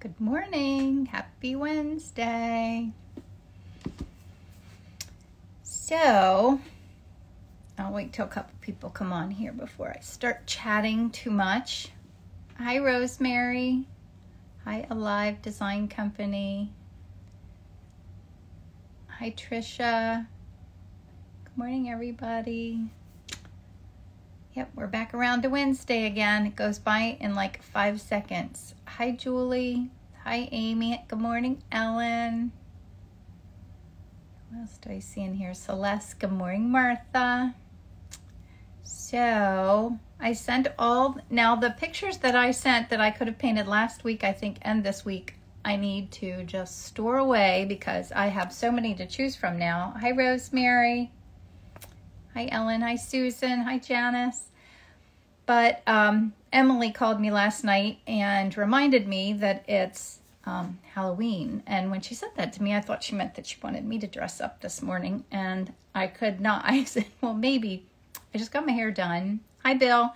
Good morning. Happy Wednesday. So, I'll wait till a couple people come on here before I start chatting too much. Hi, Rosemary. Hi, Alive Design Company. Hi, Trisha. Good morning, everybody. Yep, we're back around to Wednesday again. It goes by in like five seconds. Hi, Julie. Hi, Amy. Good morning, Ellen. What else do I see in here? Celeste. Good morning, Martha. So I sent all now the pictures that I sent that I could have painted last week, I think, and this week. I need to just store away because I have so many to choose from now. Hi, Rosemary. Hi, Ellen. Hi, Susan. Hi, Janice. But um, Emily called me last night and reminded me that it's um, Halloween. And when she said that to me, I thought she meant that she wanted me to dress up this morning. And I could not. I said, well, maybe. I just got my hair done. Hi, Bill.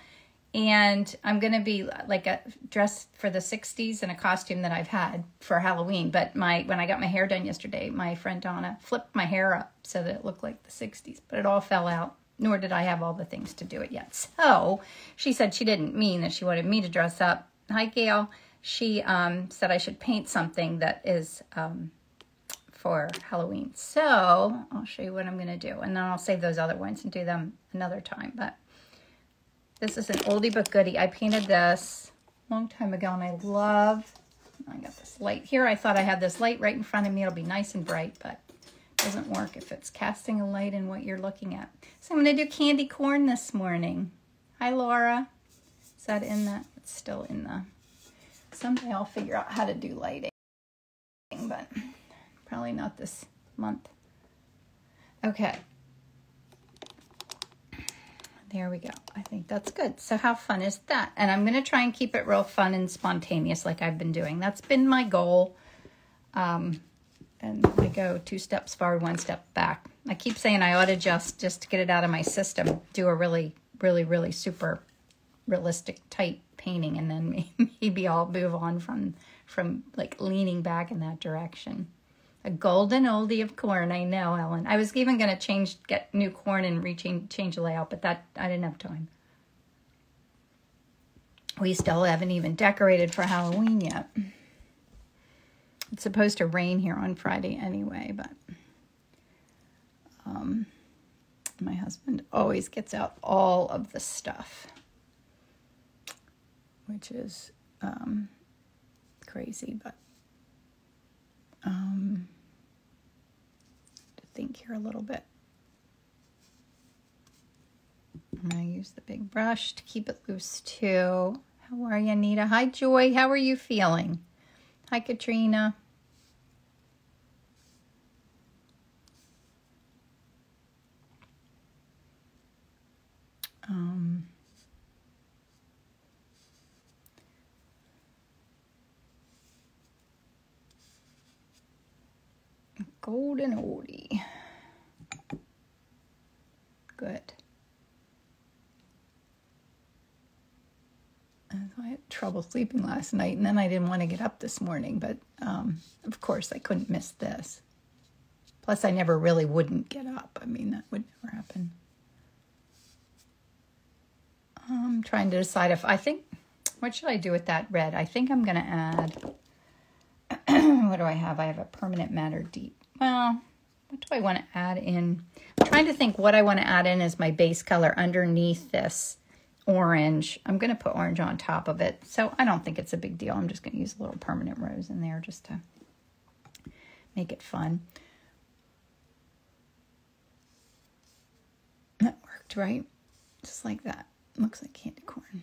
And I'm going to be like a dress for the 60s in a costume that I've had for Halloween. But my when I got my hair done yesterday, my friend Donna flipped my hair up so that it looked like the 60s. But it all fell out nor did I have all the things to do it yet. So she said she didn't mean that she wanted me to dress up. Hi, Gail. She um, said I should paint something that is um, for Halloween. So I'll show you what I'm going to do. And then I'll save those other ones and do them another time. But this is an oldie but goodie. I painted this a long time ago and I love, I got this light here. I thought I had this light right in front of me. It'll be nice and bright, but doesn't work if it's casting a light in what you're looking at. So I'm going to do candy corn this morning. Hi, Laura. Is that in the, it's still in the, someday I'll figure out how to do lighting, but probably not this month. Okay. There we go. I think that's good. So how fun is that? And I'm going to try and keep it real fun and spontaneous like I've been doing. That's been my goal. Um, and I go two steps forward, one step back. I keep saying I ought to just, just to get it out of my system, do a really, really, really super realistic tight painting and then maybe I'll move on from, from like leaning back in that direction. A golden oldie of corn, I know, Ellen. I was even going to change, get new corn and rechange change the layout, but that I didn't have time. We still haven't even decorated for Halloween yet. It's supposed to rain here on Friday anyway, but um, my husband always gets out all of the stuff, which is um, crazy, but um, to think here a little bit. I'm going to use the big brush to keep it loose too. How are you, Anita? Hi, Joy. How are you feeling? Hi, Katrina. Um, golden oldie. Good. I had trouble sleeping last night, and then I didn't want to get up this morning, but um, of course I couldn't miss this. Plus, I never really wouldn't get up. I mean, that would never happen. I'm trying to decide if I think, what should I do with that red? I think I'm going to add, what do I have? I have a permanent madder deep. Well, what do I want to add in? I'm trying to think what I want to add in as my base color underneath this orange. I'm going to put orange on top of it. So I don't think it's a big deal. I'm just going to use a little permanent rose in there just to make it fun. That worked, right? Just like that. Looks like candy corn.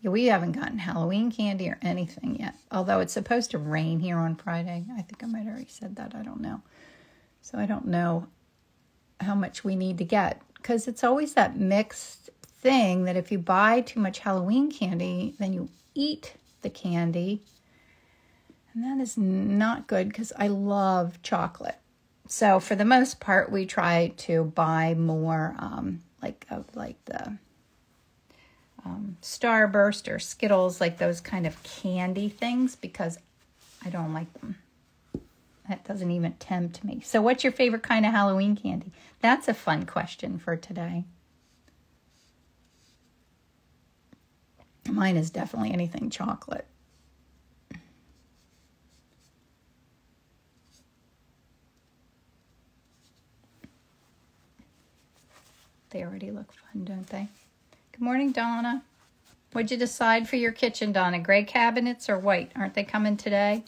Yeah, we haven't gotten Halloween candy or anything yet. Although it's supposed to rain here on Friday. I think I might already said that. I don't know. So I don't know how much we need to get. Because it's always that mixed thing that if you buy too much Halloween candy, then you eat the candy. And that is not good because I love chocolate so for the most part, we try to buy more um, like of like the um, Starburst or Skittles, like those kind of candy things, because I don't like them. That doesn't even tempt me. So, what's your favorite kind of Halloween candy? That's a fun question for today. Mine is definitely anything chocolate. They already look fun, don't they? Good morning, Donna. What'd you decide for your kitchen, Donna? Gray cabinets or white? Aren't they coming today?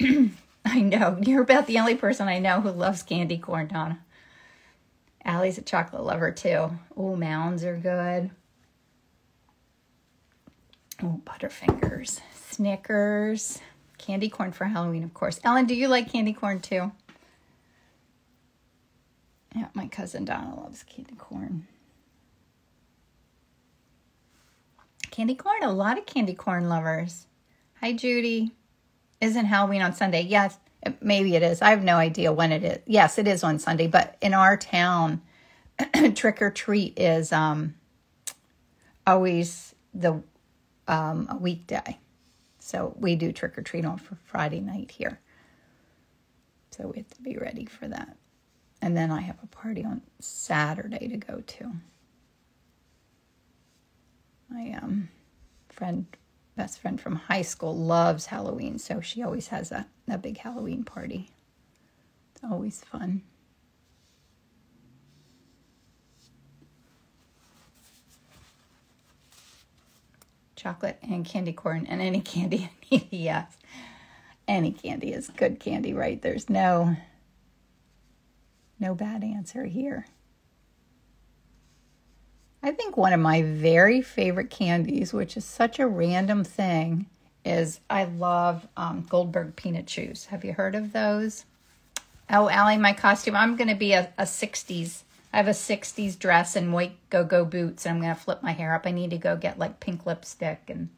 I know. You're about the only person I know who loves candy corn, Donna. Allie's a chocolate lover, too. Oh, mounds are good. Oh, Butterfingers. Snickers. Candy corn for Halloween, of course. Ellen, do you like candy corn, too? Yeah, my cousin Donna loves candy corn. Candy corn, a lot of candy corn lovers. Hi, Judy. Isn't Halloween on Sunday? Yes, maybe it is. I have no idea when it is. Yes, it is on Sunday, but in our town, trick or treat is um, always the um, a weekday. So we do trick or treat on for Friday night here. So we have to be ready for that. And then I have a party on Saturday to go to. My um, friend, best friend from high school, loves Halloween, so she always has a, a big Halloween party. It's always fun. Chocolate and candy corn and any candy. yes, any candy is good candy, right? There's no no bad answer here. I think one of my very favorite candies, which is such a random thing, is I love um, Goldberg peanut chews. Have you heard of those? Oh, Allie, my costume. I'm going to be a, a 60s. I have a 60s dress and white go-go boots, and I'm going to flip my hair up. I need to go get like pink lipstick, and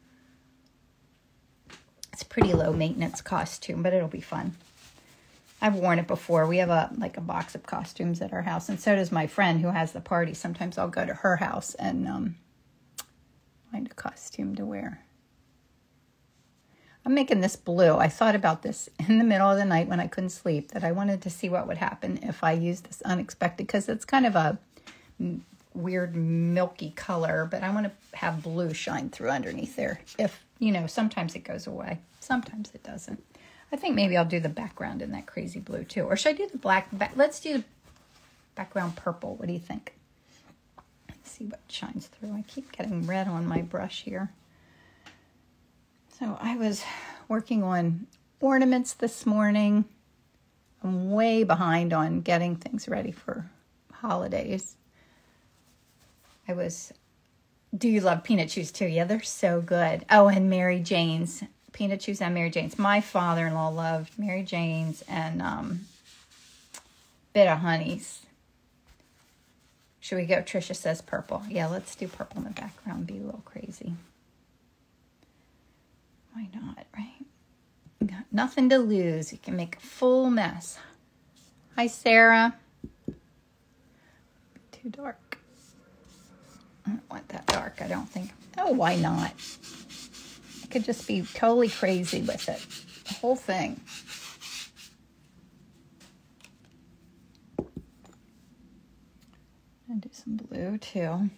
it's pretty low maintenance costume, but it'll be fun. I've worn it before. We have a like a box of costumes at our house, and so does my friend who has the party. Sometimes I'll go to her house and um, find a costume to wear. I'm making this blue. I thought about this in the middle of the night when I couldn't sleep that I wanted to see what would happen if I used this unexpected because it's kind of a weird milky color, but I want to have blue shine through underneath there. If, you know, sometimes it goes away, sometimes it doesn't. I think maybe I'll do the background in that crazy blue too. Or should I do the black? Back, let's do background purple. What do you think? Let's see what shines through. I keep getting red on my brush here. So I was working on ornaments this morning. I'm way behind on getting things ready for holidays. I was, do you love peanut chews too? Yeah, they're so good. Oh, and Mary Jane's peanut chews and Mary Jane's. My father-in-law loved Mary Jane's and um, Bit-O-Honeys. Should we go? Trisha says purple. Yeah, let's do purple in the background. Be a little crazy. Why not, right? got nothing to lose. You can make a full mess. Hi, Sarah. Too dark. I don't want that dark, I don't think. Oh, why not? Could just be totally crazy with it. The whole thing. And do some blue too.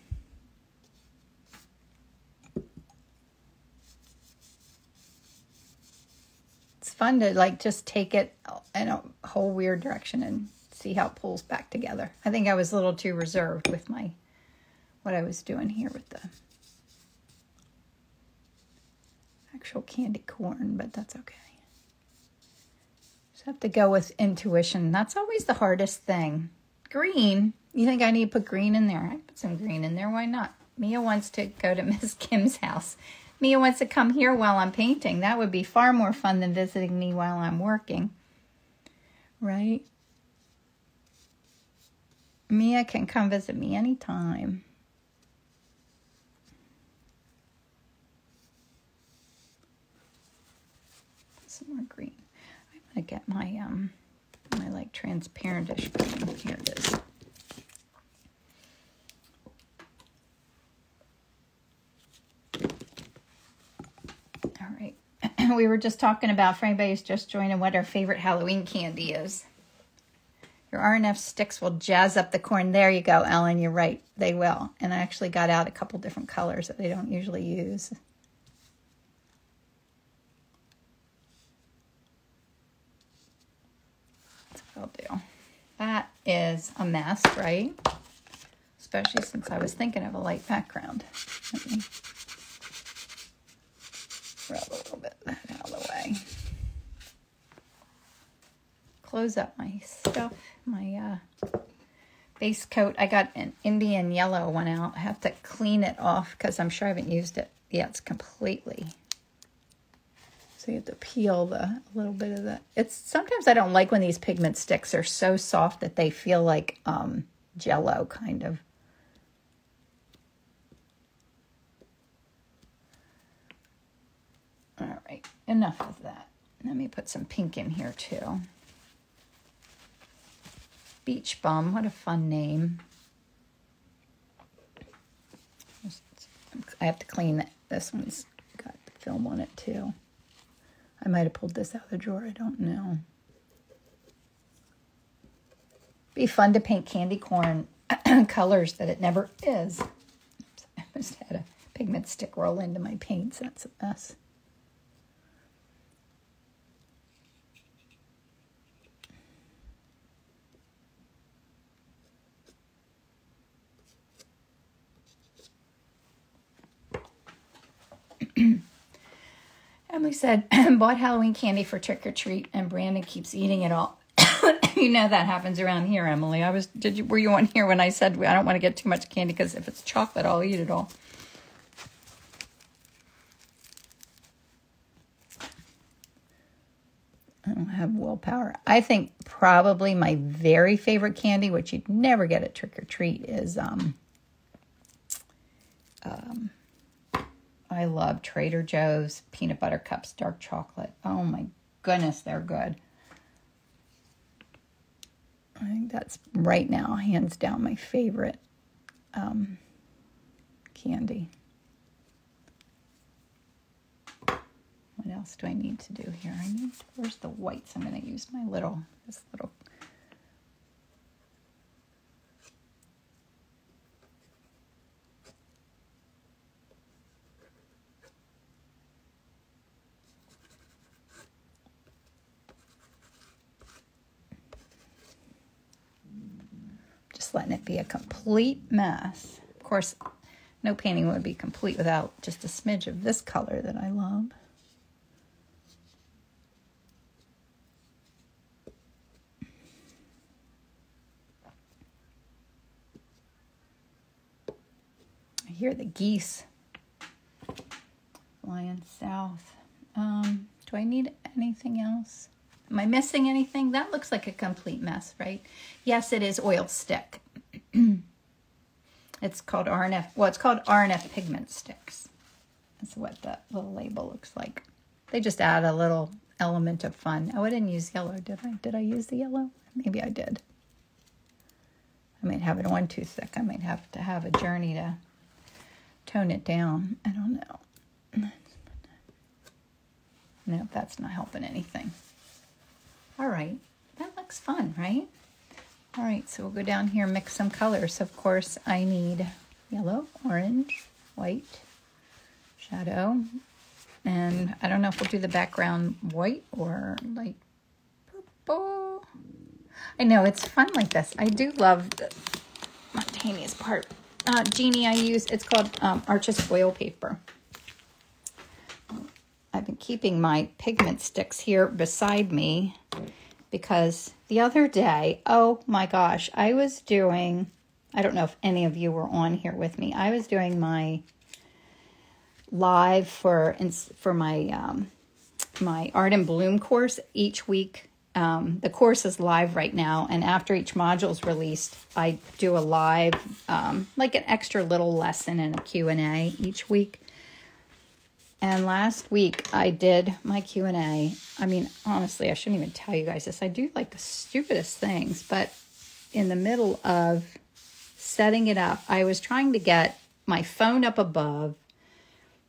It's fun to like just take it in a whole weird direction and see how it pulls back together. I think I was a little too reserved with my what I was doing here with the actual candy corn, but that's okay. Just have to go with intuition. That's always the hardest thing. Green. You think I need to put green in there? I put some green in there. Why not? Mia wants to go to Miss Kim's house. Mia wants to come here while I'm painting. That would be far more fun than visiting me while I'm working. Right? Mia can come visit me anytime. more green. I'm gonna get my um my like transparentish green. Here it is. All right. we were just talking about for anybody who's just joining what our favorite Halloween candy is. Your R&F sticks will jazz up the corn. There you go, Ellen. You're right. They will. And I actually got out a couple different colors that they don't usually use. I'll do. That is a mess, right? Especially since I was thinking of a light background. Let me rub a little bit that out of the way. Close up my stuff, my uh, base coat. I got an Indian yellow one out. I have to clean it off because I'm sure I haven't used it yet It's completely. So you have to peel the a little bit of the. It's sometimes I don't like when these pigment sticks are so soft that they feel like um, Jello kind of. All right, enough of that. Let me put some pink in here too. Beach Bum, what a fun name. I have to clean This one's got film on it too. I might have pulled this out of the drawer, I don't know. Be fun to paint candy corn colors that it never is. Oops, I just had a pigment stick roll into my paints. That's a mess. Emily said, bought Halloween candy for trick or treat, and Brandon keeps eating it all. you know that happens around here, Emily. I was, did you, were you on here when I said I don't want to get too much candy because if it's chocolate, I'll eat it all. I don't have willpower. I think probably my very favorite candy, which you'd never get at trick or treat, is um, um, I love Trader Joe's peanut butter cups, dark chocolate. Oh my goodness, they're good. I think that's right now, hands down, my favorite um, candy. What else do I need to do here? I need, where's the whites? I'm going to use my little, this little just letting it be a complete mess. Of course, no painting would be complete without just a smidge of this color that I love. I hear the geese flying south. Um, do I need anything else? Am I missing anything? That looks like a complete mess, right? Yes, it is oil stick. it's called R&F. Well, it's called R&F pigment sticks. That's what that little label looks like. They just add a little element of fun. Oh, I didn't use yellow, did I? Did I use the yellow? Maybe I did. I might have it one too thick. I might have to have a journey to tone it down. I don't know. No, that's not helping anything. All right, that looks fun, right? All right, so we'll go down here and mix some colors. Of course, I need yellow, orange, white, shadow, and I don't know if we'll do the background white or light purple. I know, it's fun like this. I do love the spontaneous part. Uh, Jeannie, I use, it's called um, Arches oil paper. I've been keeping my pigment sticks here beside me because the other day, oh my gosh, I was doing, I don't know if any of you were on here with me. I was doing my live for for my um, my art and bloom course each week. Um, the course is live right now, and after each module is released, I do a live, um, like an extra little lesson and a Q and A each week. And last week I did my Q&A. I mean, honestly, I shouldn't even tell you guys this. I do like the stupidest things, but in the middle of setting it up, I was trying to get my phone up above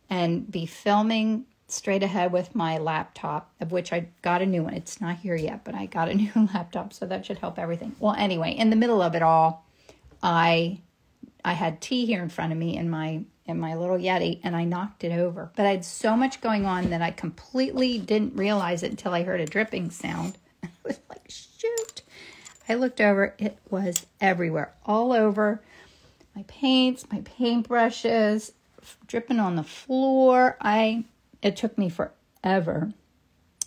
and be filming straight ahead with my laptop, of which I got a new one. It's not here yet, but I got a new laptop, so that should help everything. Well, anyway, in the middle of it all, I I had tea here in front of me in my in my little Yeti and I knocked it over. But I had so much going on that I completely didn't realize it until I heard a dripping sound. I was like, shoot. I looked over, it was everywhere, all over my paints, my paintbrushes, dripping on the floor. I it took me forever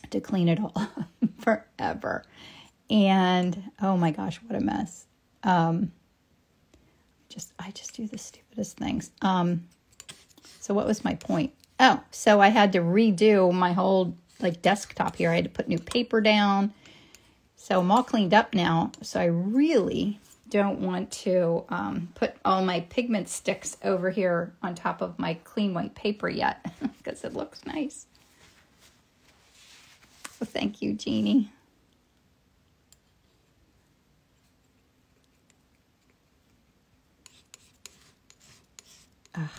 to clean it all forever. And oh my gosh, what a mess. Um just I just do the stupidest things. Um so what was my point? Oh, so I had to redo my whole like desktop here. I had to put new paper down. So I'm all cleaned up now. So I really don't want to um, put all my pigment sticks over here on top of my clean white paper yet because it looks nice. Thank you, Jeannie. Ugh.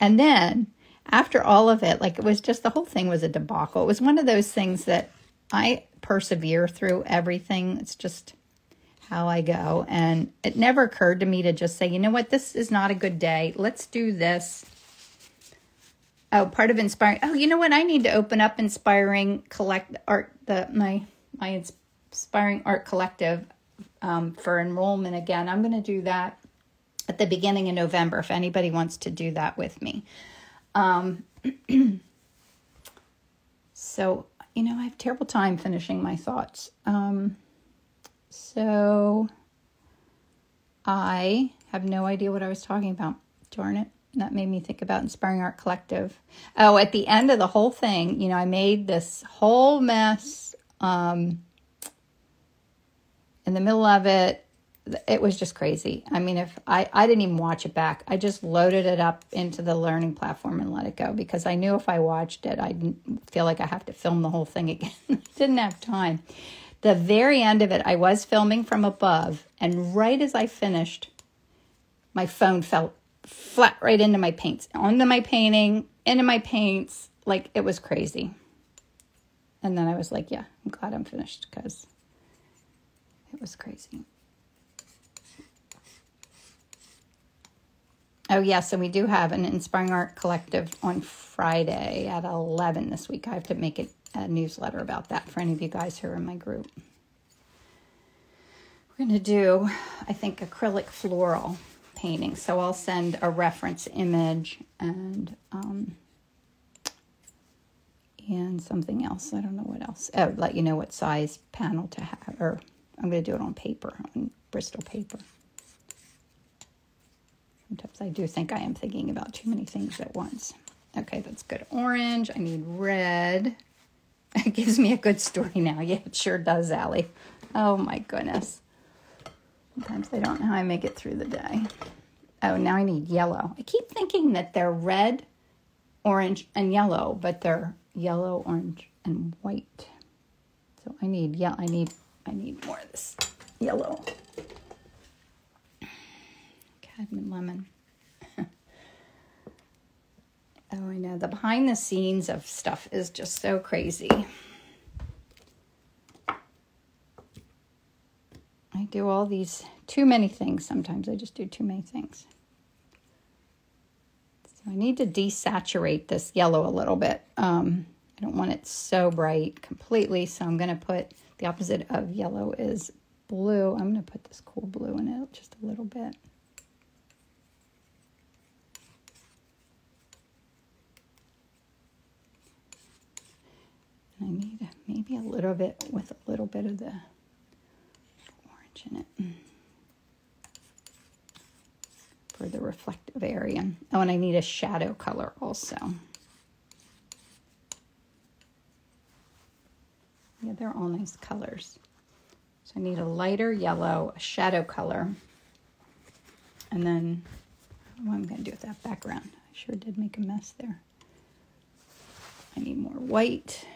And then after all of it, like it was just the whole thing was a debacle. It was one of those things that I persevere through everything. It's just how I go. And it never occurred to me to just say, you know what, this is not a good day. Let's do this. Oh, part of inspiring. Oh, you know what? I need to open up inspiring collect art. The my my inspiring art collective um, for enrollment again. I'm going to do that at the beginning of November if anybody wants to do that with me. Um, so you know, I have terrible time finishing my thoughts. Um, so I have no idea what I was talking about. Darn it. That made me think about Inspiring Art Collective. Oh, at the end of the whole thing, you know, I made this whole mess. Um, in the middle of it, it was just crazy. I mean, if I, I didn't even watch it back, I just loaded it up into the learning platform and let it go because I knew if I watched it, I'd feel like I have to film the whole thing again. didn't have time. The very end of it, I was filming from above, and right as I finished, my phone fell flat right into my paints, onto my painting, into my paints. Like it was crazy. And then I was like, yeah, I'm glad I'm finished because it was crazy. Oh, yes, and we do have an Inspiring Art Collective on Friday at 11 this week. I have to make a newsletter about that for any of you guys who are in my group. We're going to do, I think, acrylic floral painting. So I'll send a reference image and um, and something else. I don't know what else. Oh, let you know what size panel to have. Or I'm going to do it on paper, on Bristol paper. Sometimes I do think I am thinking about too many things at once. Okay, that's good. Orange. I need red. It gives me a good story now. Yeah, it sure does, Allie. Oh my goodness. Sometimes I don't know how I make it through the day. Oh, now I need yellow. I keep thinking that they're red, orange, and yellow, but they're yellow, orange, and white. So I need yeah, I need I need more of this yellow cadmium lemon. oh, I know. The behind the scenes of stuff is just so crazy. I do all these, too many things sometimes. I just do too many things. So I need to desaturate this yellow a little bit. Um, I don't want it so bright completely, so I'm going to put the opposite of yellow is blue. I'm going to put this cool blue in it just a little bit. I need maybe a little bit with a little bit of the orange in it mm. for the reflective area. Oh, and I need a shadow color also. Yeah, they're all nice colors. So I need a lighter yellow, a shadow color, and then what I'm going to do with that background. I sure did make a mess there. I need more white.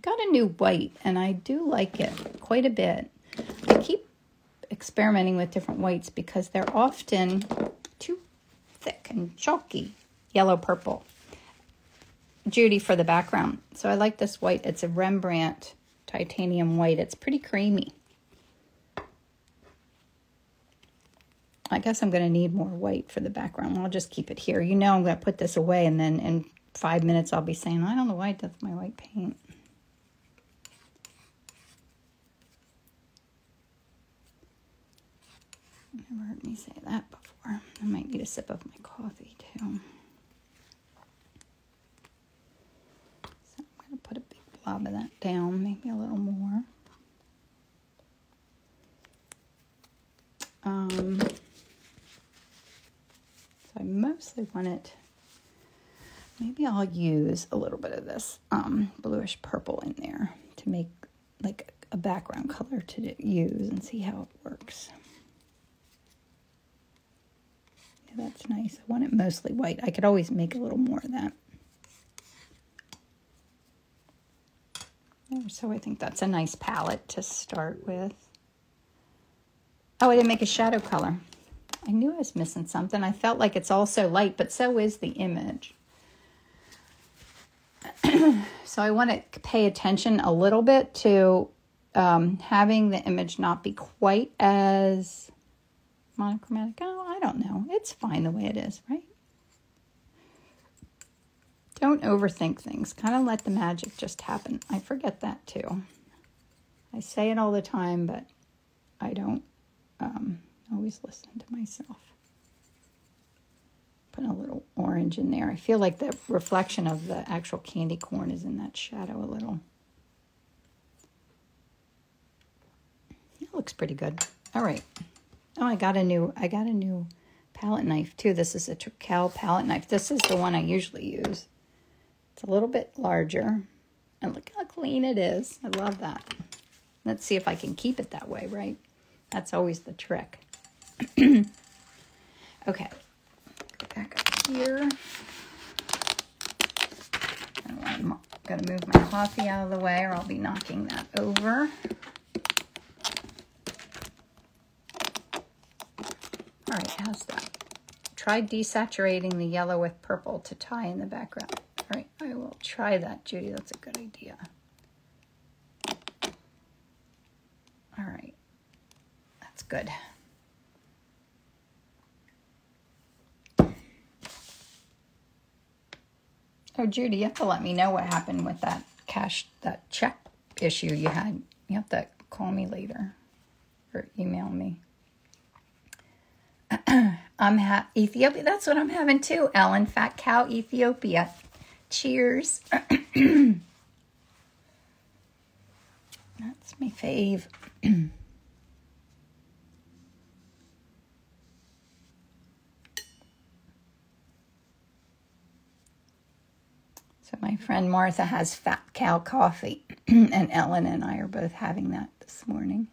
I got a new white and I do like it quite a bit. I keep experimenting with different whites because they're often too thick and chalky, yellow purple. Judy for the background. So I like this white. It's a Rembrandt titanium white. It's pretty creamy. I guess I'm going to need more white for the background. I'll just keep it here. You know I'm going to put this away and then in five minutes I'll be saying, I don't know why that's my white paint. Never heard me say that before. I might need a sip of my coffee too. So I'm going to put a big blob of that down, maybe a little more. Um, so I mostly want it, maybe I'll use a little bit of this um, bluish purple in there to make like a background color to use and see how it works. Yeah, that's nice. I want it mostly white. I could always make a little more of that. So I think that's a nice palette to start with. Oh, I didn't make a shadow color. I knew I was missing something. I felt like it's all so light, but so is the image. so I want to pay attention a little bit to um, having the image not be quite as monochromatic. Oh, I don't know. It's fine the way it is, right? Don't overthink things. Kind of let the magic just happen. I forget that too. I say it all the time, but I don't um, always listen to myself. Put a little orange in there. I feel like the reflection of the actual candy corn is in that shadow a little. It looks pretty good. All right. Oh, I got a new I got a new palette knife too. This is a Trekell palette knife. This is the one I usually use. It's a little bit larger. And look how clean it is. I love that. Let's see if I can keep it that way, right? That's always the trick. okay. Go back up here. I'm going to move my coffee out of the way or I'll be knocking that over. All right, how's that? Try desaturating the yellow with purple to tie in the background. All right, I will try that, Judy. That's a good idea. All right, that's good. Oh, Judy, you have to let me know what happened with that cash, that check issue you had. You have to call me later or email me. I'm ha- Ethiopia. That's what I'm having too, Ellen. Fat cow Ethiopia. Cheers. That's my fave. so my friend Martha has fat cow coffee, and Ellen and I are both having that this morning.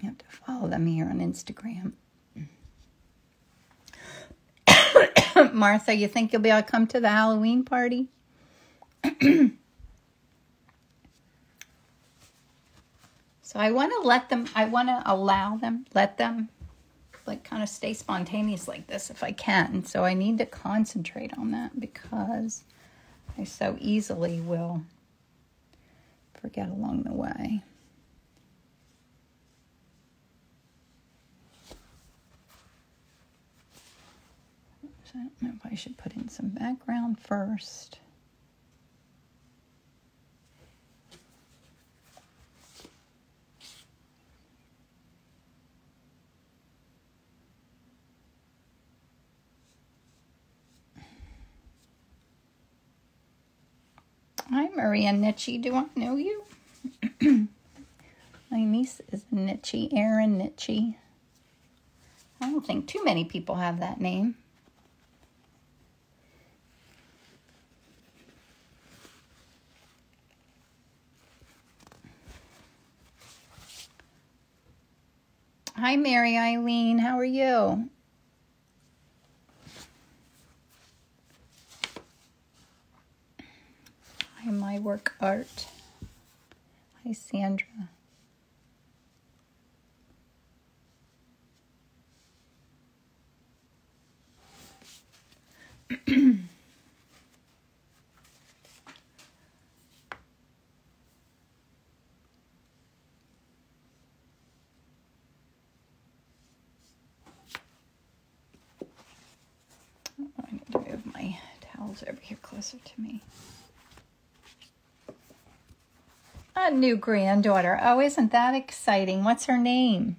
You have to follow them here on Instagram. Martha, you think you'll be able to come to the Halloween party? so I want to let them, I want to allow them, let them like kind of stay spontaneous like this if I can. So I need to concentrate on that because I so easily will forget along the way. I don't know if I should put in some background first. Hi, Maria Nitchie. Do I know you? My niece is Nitchie, Erin Nitchie. I don't think too many people have that name. Hi, Mary Eileen. How are you? Hi, my work art. Hi, Sandra. Over here closer to me. A new granddaughter. Oh, isn't that exciting? What's her name?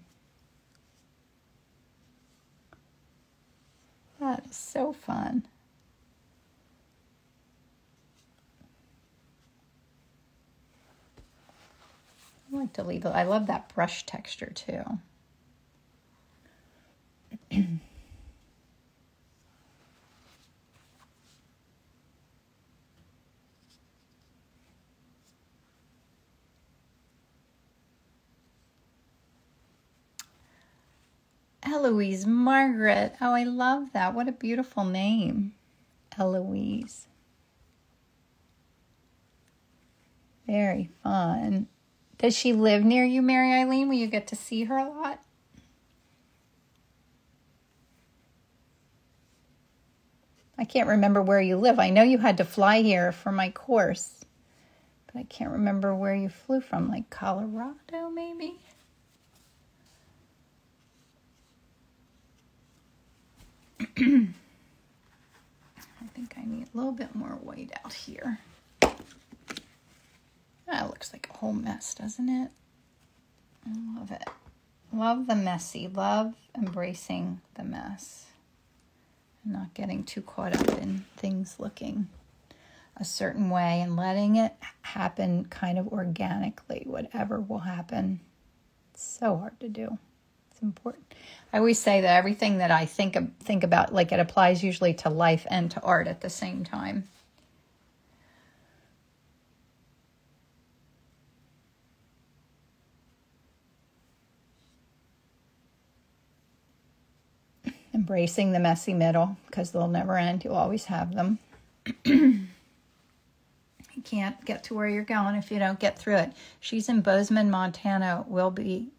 That is so fun. I like to leave it. I love that brush texture too. Eloise Margaret. Oh, I love that. What a beautiful name. Eloise. Very fun. Does she live near you, Mary Eileen? Will you get to see her a lot? I can't remember where you live. I know you had to fly here for my course, but I can't remember where you flew from, like Colorado, maybe? I think I need a little bit more white out here. That looks like a whole mess, doesn't it? I love it. Love the messy. Love embracing the mess. And not getting too caught up in things looking a certain way and letting it happen kind of organically, whatever will happen. It's so hard to do. Important. I always say that everything that I think think about, like it applies usually to life and to art at the same time. Embracing the messy middle because they'll never end. You'll always have them. you can't get to where you're going if you don't get through it. She's in Bozeman, Montana. Will be,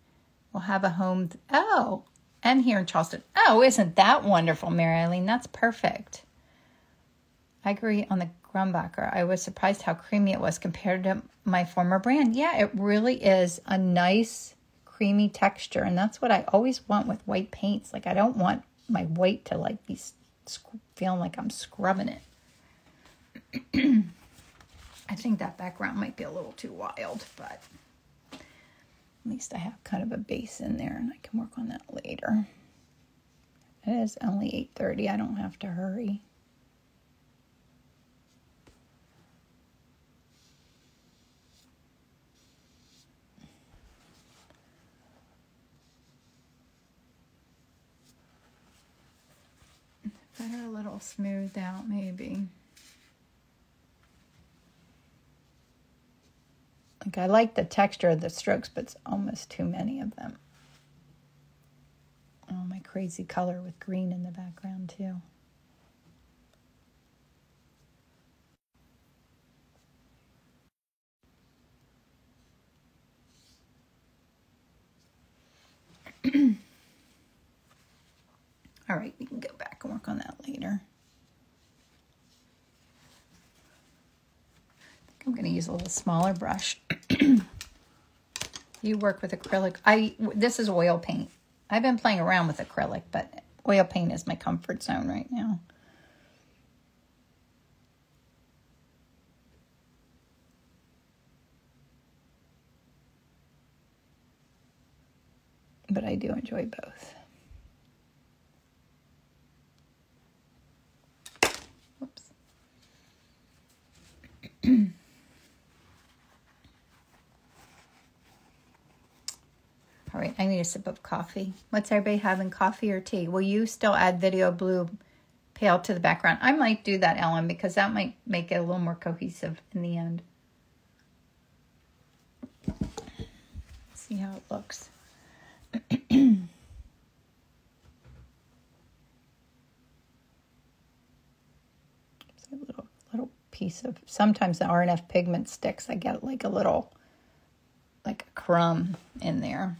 will have a home. Oh, and here in Charleston. Oh, isn't that wonderful, Mary Eileen? That's perfect. I agree on the Grumbacher. I was surprised how creamy it was compared to my former brand. Yeah, it really is a nice creamy texture, and that's what I always want with white paints. Like I don't want my white to like be feeling like I'm scrubbing it. I think that background might be a little too wild, but at least I have kind of a base in there and I can work on that later. It is only 8.30. I don't have to hurry. Better a little smoothed out maybe. Like I like the texture of the strokes, but it's almost too many of them. Oh, my crazy color with green in the background too. All right, we can go back and work on that later. I'm going to use a little smaller brush. you work with acrylic. I This is oil paint. I've been playing around with acrylic, but oil paint is my comfort zone right now. But I do enjoy both. Whoops. All right, I need a sip of coffee. What's everybody having, coffee or tea? Will you still add video blue pale to the background? I might do that, Ellen, because that might make it a little more cohesive in the end. See how it looks. a little, little piece of, sometimes the R&F pigment sticks. I get like a little, like a crumb in there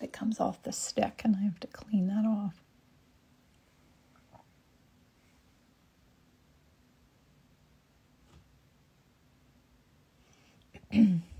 that comes off the stick and I have to clean that off.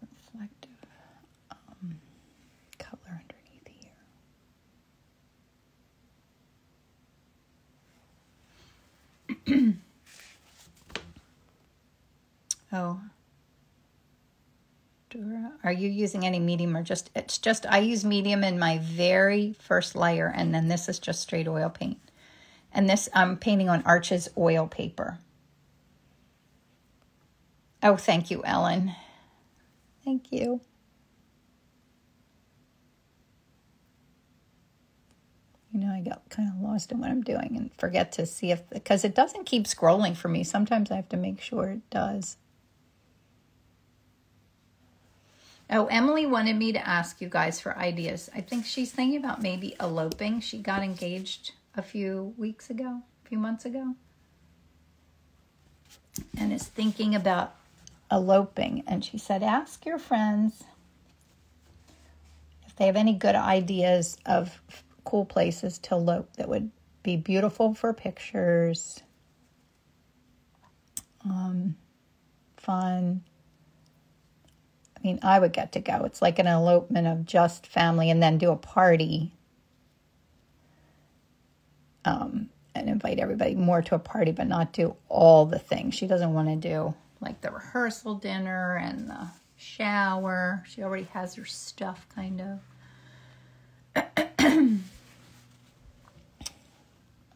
reflective um, color underneath here. oh. Are you using any medium or just, it's just, I use medium in my very first layer and then this is just straight oil paint. And this, I'm painting on Arches oil paper. Oh, thank you, Ellen. Thank you. You know, I got kind of lost in what I'm doing and forget to see if, because it doesn't keep scrolling for me. Sometimes I have to make sure it does. Oh, Emily wanted me to ask you guys for ideas. I think she's thinking about maybe eloping. She got engaged a few weeks ago, a few months ago, and is thinking about eloping. And she said, ask your friends if they have any good ideas of cool places to elope that would be beautiful for pictures, um, fun. I mean, I would get to go. It's like an elopement of just family and then do a party um, and invite everybody more to a party, but not do all the things. She doesn't want to do like the rehearsal dinner and the shower. She already has her stuff kind of.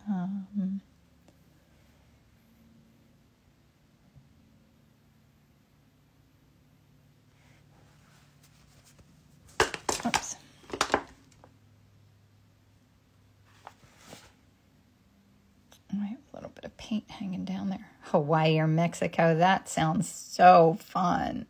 um, oops. I have a little bit of paint hanging down there. Hawaii or Mexico, that sounds so fun.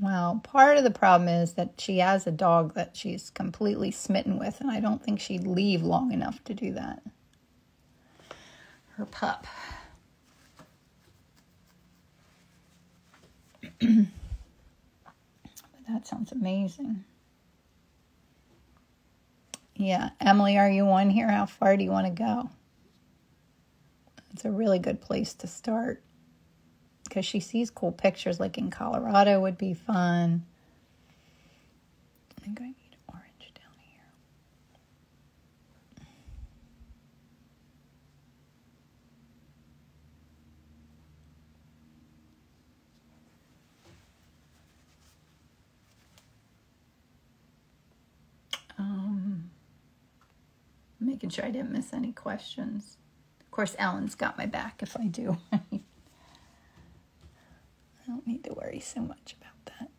Well, part of the problem is that she has a dog that she's completely smitten with, and I don't think she'd leave long enough to do that. Her pup. but that sounds amazing. Yeah, Emily, are you on here? How far do you want to go? It's a really good place to start because she sees cool pictures like in Colorado would be fun. I think I need orange down here. Um, making sure I didn't miss any questions. Of course, Ellen's got my back if I do. I don't need to worry so much about that.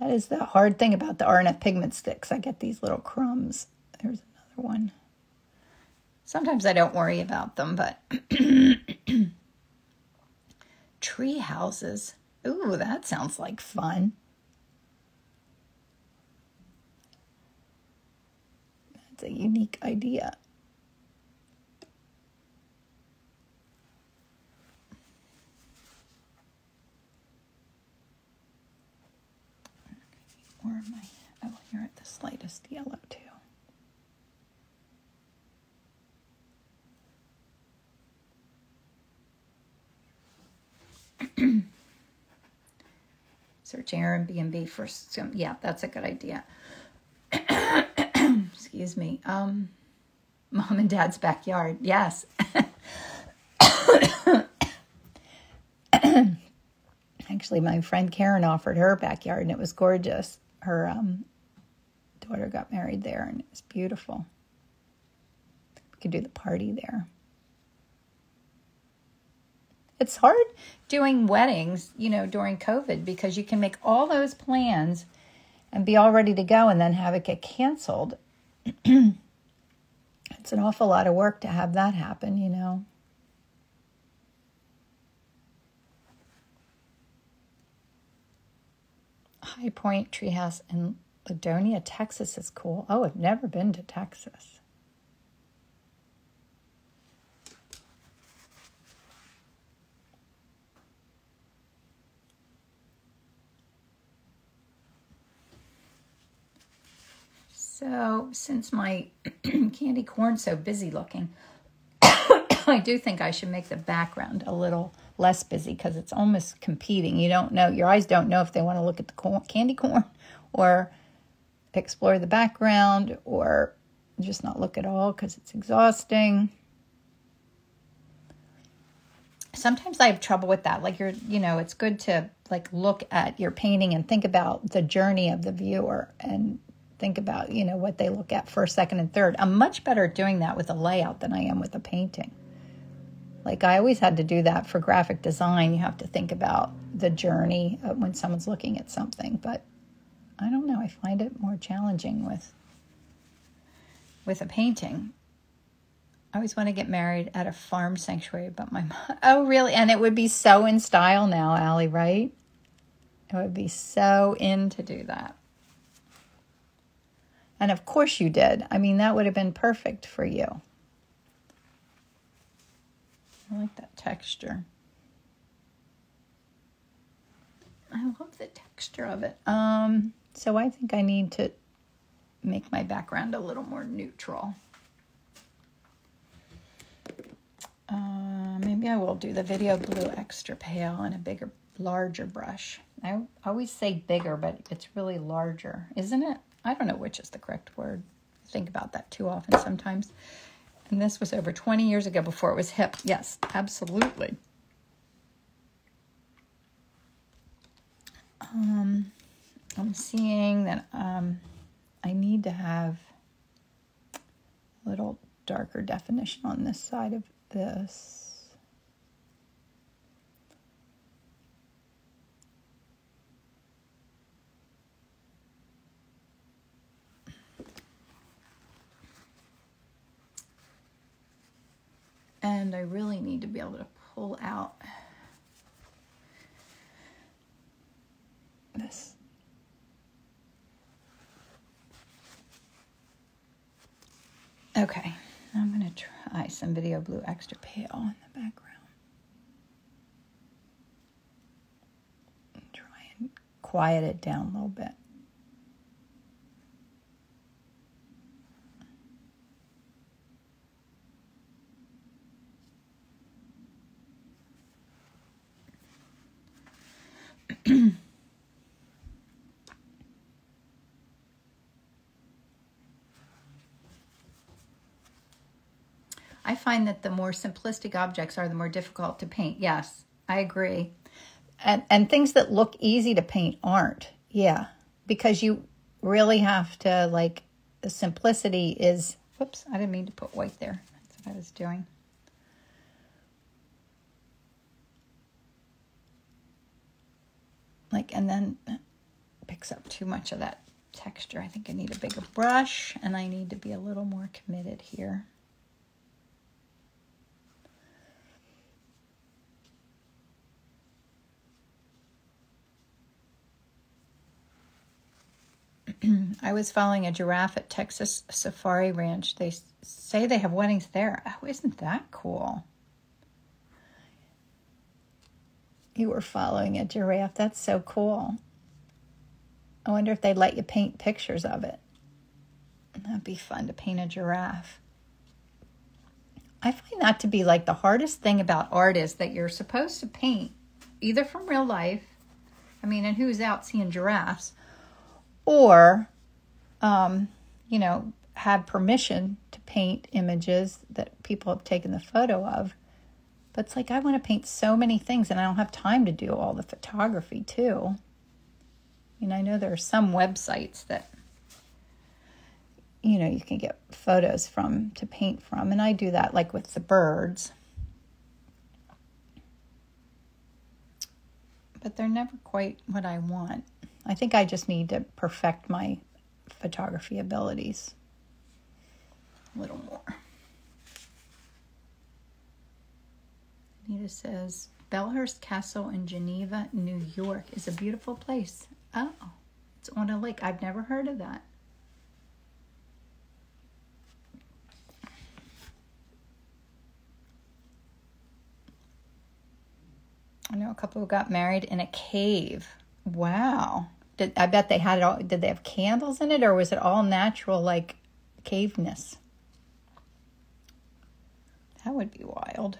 That is the hard thing about the R&F pigment sticks. I get these little crumbs. There's one. Sometimes I don't worry about them, but tree houses. Ooh, that sounds like fun. That's a unique idea. More of my, oh, you're at the slightest yellow too. Search Airbnb for some. Yeah, that's a good idea. Excuse me. Um, mom and dad's backyard. Yes. Actually, my friend Karen offered her backyard, and it was gorgeous. Her um, daughter got married there, and it was beautiful. We could do the party there it's hard doing weddings, you know, during COVID because you can make all those plans and be all ready to go and then have it get canceled. it's an awful lot of work to have that happen, you know. High Point Treehouse in Ladonia, Texas is cool. Oh, I've never been to Texas. So, since my candy corn's so busy looking, I do think I should make the background a little less busy because it's almost competing. You don't know, your eyes don't know if they want to look at the corn, candy corn or explore the background or just not look at all because it's exhausting. Sometimes I have trouble with that. Like you're, you know, it's good to like look at your painting and think about the journey of the viewer and think about, you know, what they look at first, second, and third. I'm much better at doing that with a layout than I am with a painting. Like I always had to do that for graphic design. You have to think about the journey when someone's looking at something, but I don't know. I find it more challenging with with a painting. I always want to get married at a farm sanctuary, but my mom, oh really? And it would be so in style now, Allie, right? It would be so in to do that. And of course you did. I mean, that would have been perfect for you. I like that texture. I love the texture of it. Um, so I think I need to make my background a little more neutral. Uh, maybe I will do the Video Blue Extra Pale and a bigger, larger brush. I always say bigger, but it's really larger, isn't it? I don't know which is the correct word. I think about that too often sometimes. And this was over 20 years ago before it was hip. Yes, absolutely. Um, I'm seeing that um, I need to have a little darker definition on this side of this. And I really need to be able to pull out this. Okay, I'm going to try some Video Blue Extra Pale in the background. Try and quiet it down a little bit. I find that the more simplistic objects are the more difficult to paint. Yes, I agree. And and things that look easy to paint aren't. Yeah, because you really have to like the simplicity is whoops, I didn't mean to put white there. That's what I was doing. like and then picks up too much of that texture. I think I need a bigger brush and I need to be a little more committed here. I was following a giraffe at Texas Safari Ranch. They say they have weddings there. Oh, isn't that cool? You were following a giraffe. That's so cool. I wonder if they'd let you paint pictures of it. That'd be fun to paint a giraffe. I find that to be like the hardest thing about art is that you're supposed to paint either from real life. I mean, and who's out seeing giraffes? Or, um, you know, had permission to paint images that people have taken the photo of. But it's like I want to paint so many things and I don't have time to do all the photography too. Mean, I know there are some websites that you know you can get photos from to paint from and I do that like with the birds. But they're never quite what I want. I think I just need to perfect my photography abilities a little more. Anita says, Belhurst Castle in Geneva, New York is a beautiful place. Oh, It's on a lake. I've never heard of that. I know a couple who got married in a cave. Wow. Did I bet they had it all did they have candles in it or was it all natural like caveness? That would be wild.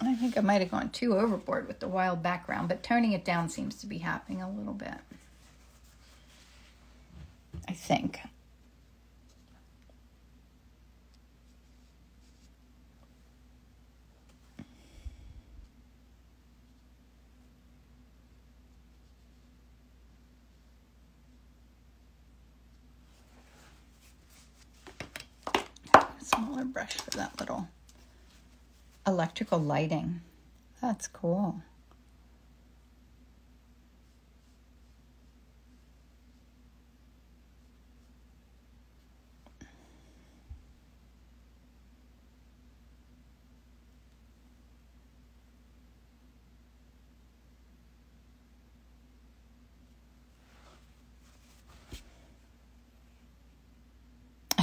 I think I might have gone too overboard with the wild background, but toning it down seems to be happening a little bit. I think. Smaller brush for that little electrical lighting. That's cool.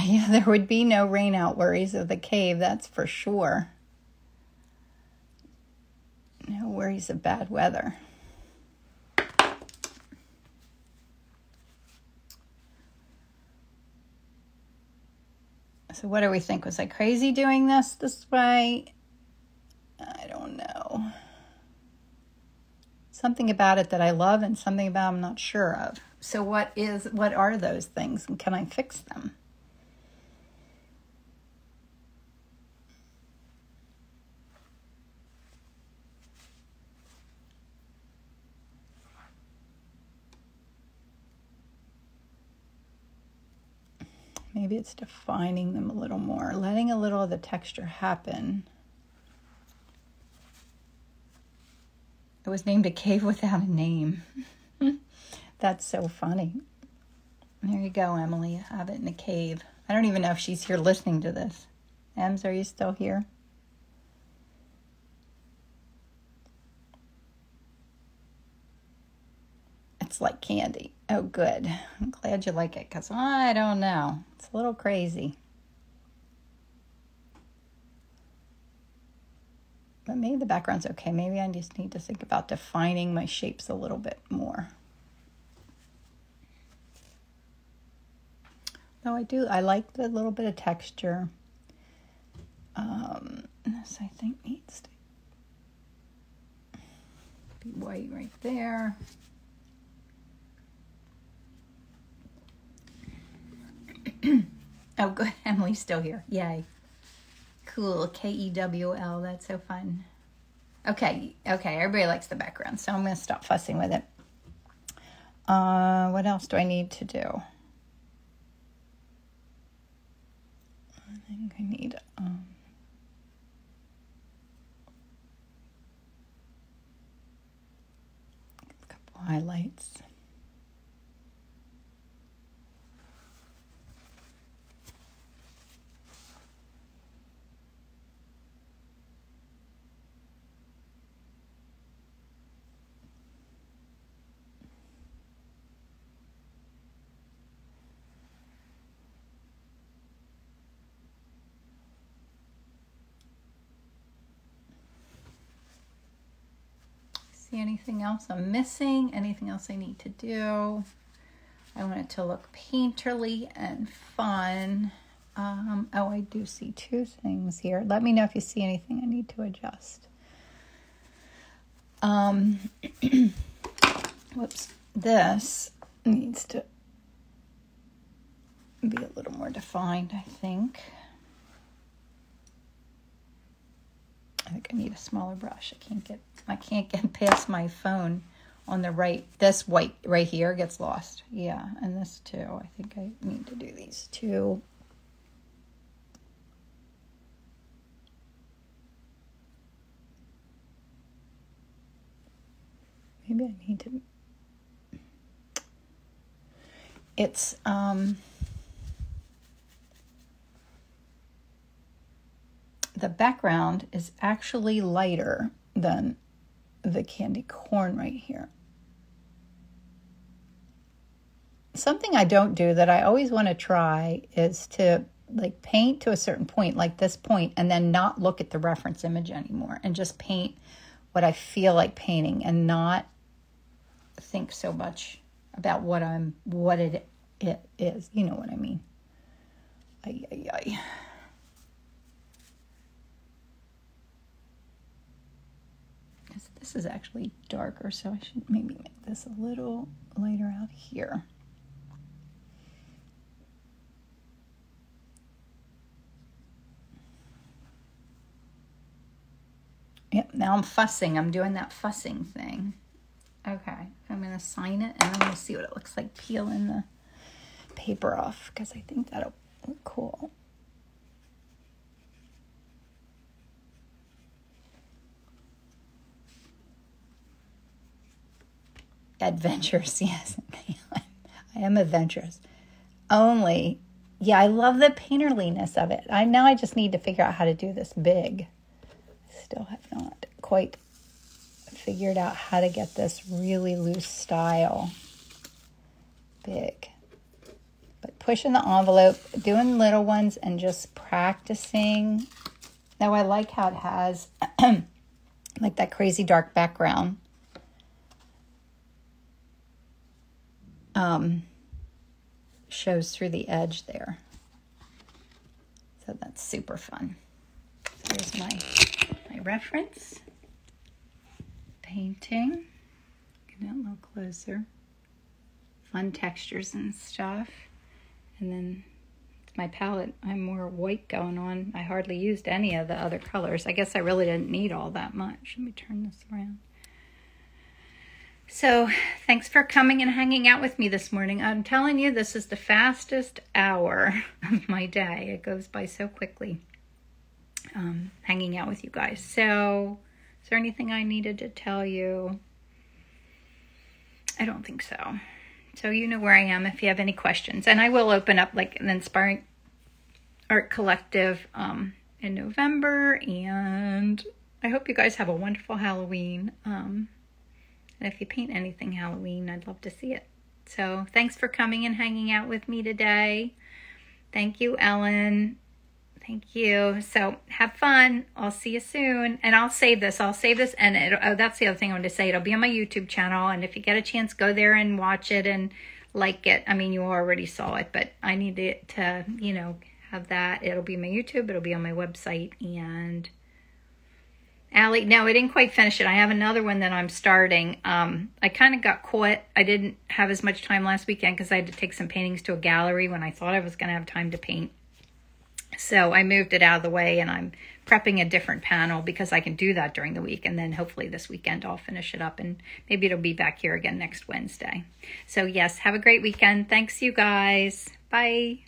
Yeah, there would be no rain out worries of the cave, that's for sure. No worries of bad weather. So, what do we think? Was I crazy doing this this way? I don't know. Something about it that I love, and something about I'm not sure of. So, what is? What are those things, and can I fix them? Maybe it's defining them a little more, letting a little of the texture happen. It was named a cave without a name. That's so funny. There you go, Emily. Have it in a cave. I don't even know if she's here listening to this. Ems, are you still here? It's like candy. Oh, good. I'm glad you like it because I don't know. Little crazy. But maybe the background's okay. Maybe I just need to think about defining my shapes a little bit more. Though I do, I like the little bit of texture. Um, this I think needs to be white right there. oh, good. Emily's still here. Yay. Cool. K E W L. That's so fun. Okay. Okay. Everybody likes the background, so I'm going to stop fussing with it. Uh, what else do I need to do? I think I need. Um, a couple highlights. Anything else I'm missing, anything else I need to do. I want it to look painterly and fun. Um, oh, I do see two things here. Let me know if you see anything I need to adjust. Um, whoops, this needs to be a little more defined, I think. I think I need a smaller brush. I can't get I can't get past my phone on the right. This white right here gets lost. Yeah, and this too. I think I need to do these two. Maybe I need to. It's um the background is actually lighter than the candy corn right here. Something I don't do that I always want to try is to like paint to a certain point, like this point, and then not look at the reference image anymore and just paint what I feel like painting and not think so much about what I'm what it it is. You know what I mean? Ay, ay, ay. This is actually darker, so I should maybe make this a little lighter out here. Yep, now I'm fussing. I'm doing that fussing thing. Okay, I'm going to sign it and I'm going to see what it looks like peeling the paper off because I think that'll look cool. Adventurous, yes. I am adventurous. Only, yeah, I love the painterliness of it. I now I just need to figure out how to do this big. Still have not quite figured out how to get this really loose style big. But pushing the envelope, doing little ones, and just practicing. Now I like how it has like that crazy dark background. Um, shows through the edge there. So that's super fun. Here's my, my reference. Painting. Get that a little closer. Fun textures and stuff. And then my palette, I'm more white going on. I hardly used any of the other colors. I guess I really didn't need all that much. Let me turn this around. So, thanks for coming and hanging out with me this morning. I'm telling you, this is the fastest hour of my day. It goes by so quickly um, hanging out with you guys. So, is there anything I needed to tell you? I don't think so. So, you know where I am if you have any questions. And I will open up like an Inspiring Art Collective um, in November. And I hope you guys have a wonderful Halloween. Um, and if you paint anything Halloween, I'd love to see it. So thanks for coming and hanging out with me today. Thank you, Ellen. Thank you. So have fun. I'll see you soon. And I'll save this. I'll save this. And it, oh, that's the other thing I wanted to say. It'll be on my YouTube channel. And if you get a chance, go there and watch it and like it. I mean, you already saw it, but I need it to, you know, have that. It'll be my YouTube. It'll be on my website. And Allie, no, I didn't quite finish it. I have another one that I'm starting. Um, I kind of got caught. I didn't have as much time last weekend because I had to take some paintings to a gallery when I thought I was going to have time to paint. So I moved it out of the way and I'm prepping a different panel because I can do that during the week. And then hopefully this weekend I'll finish it up and maybe it'll be back here again next Wednesday. So yes, have a great weekend. Thanks you guys. Bye.